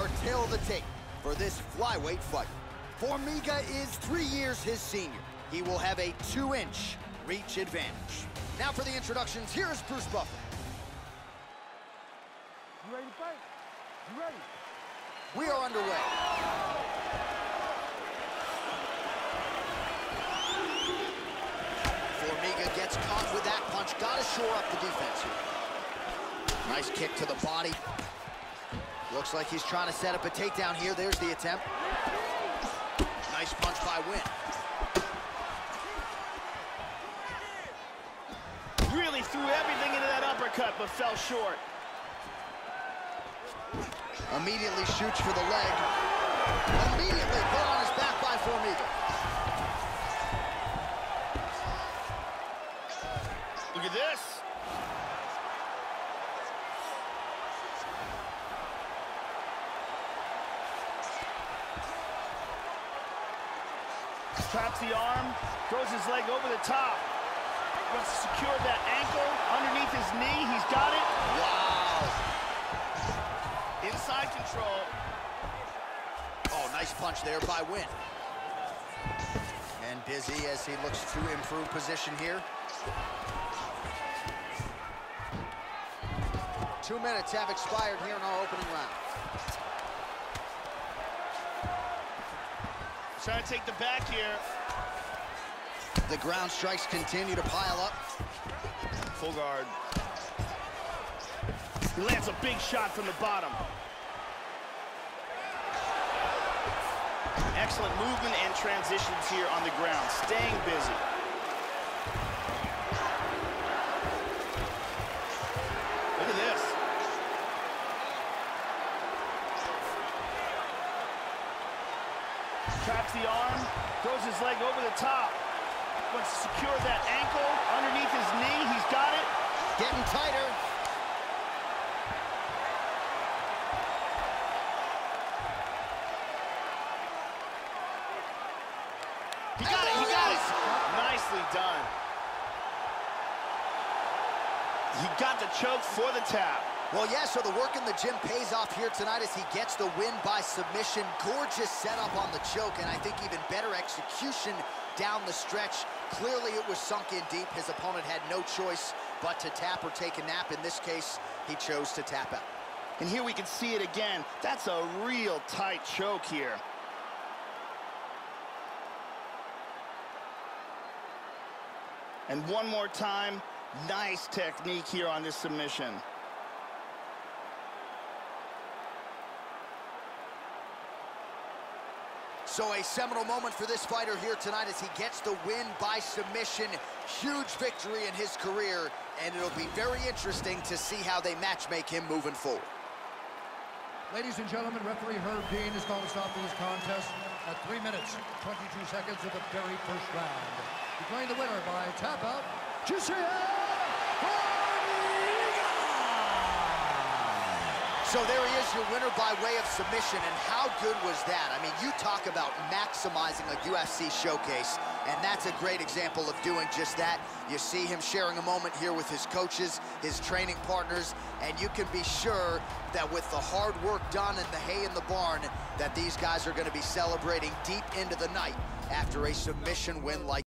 our tale of the tape for this flyweight fight. Formiga is three years his senior. He will have a two-inch reach advantage. Now for the introductions, here's Bruce Buffer. You ready to fight? You ready? We are underway. Formiga gets caught with that punch. Gotta shore up the defense here. Nice kick to the body. Looks like he's trying to set up a takedown here. There's the attempt. Nice punch by Nguyen. Really threw everything into that uppercut, but fell short. Immediately shoots for the leg. Immediately put on his back by Formiga. Look at this. Traps the arm, throws his leg over the top. Wants to secure that ankle underneath his knee. He's got it. Wow. Inside control. Oh, nice punch there by Nguyen. And busy as he looks to improve position here. Two minutes have expired here in our opening round. Trying to take the back here. The ground strikes continue to pile up. Full guard. He lands a big shot from the bottom. Excellent movement and transitions here on the ground, staying busy. Look at this. Traps the arm, throws his leg over the top. Wants to secure that ankle underneath his knee. He's got it. Getting tighter. He got it, he got it. Nicely done. He got the choke for the tap. Well, yeah, so the work in the gym pays off here tonight as he gets the win by submission. Gorgeous setup on the choke, and I think even better execution down the stretch. Clearly, it was sunk in deep. His opponent had no choice but to tap or take a nap. In this case, he chose to tap out. And here we can see it again. That's a real tight choke here. And one more time, nice technique here on this submission. So a seminal moment for this fighter here tonight as he gets the win by submission. Huge victory in his career, and it'll be very interesting to see how they matchmake him moving forward. Ladies and gentlemen, referee Herb Dean has called a stop to this contest at 3 minutes, 22 seconds of the very first round. Declaring the winner by tap out, Jussier So there he is, your winner by way of submission, and how good was that? I mean, you talk about maximizing a UFC showcase, and that's a great example of doing just that. You see him sharing a moment here with his coaches, his training partners, and you can be sure that with the hard work done and the hay in the barn, that these guys are gonna be celebrating deep into the night after a submission win like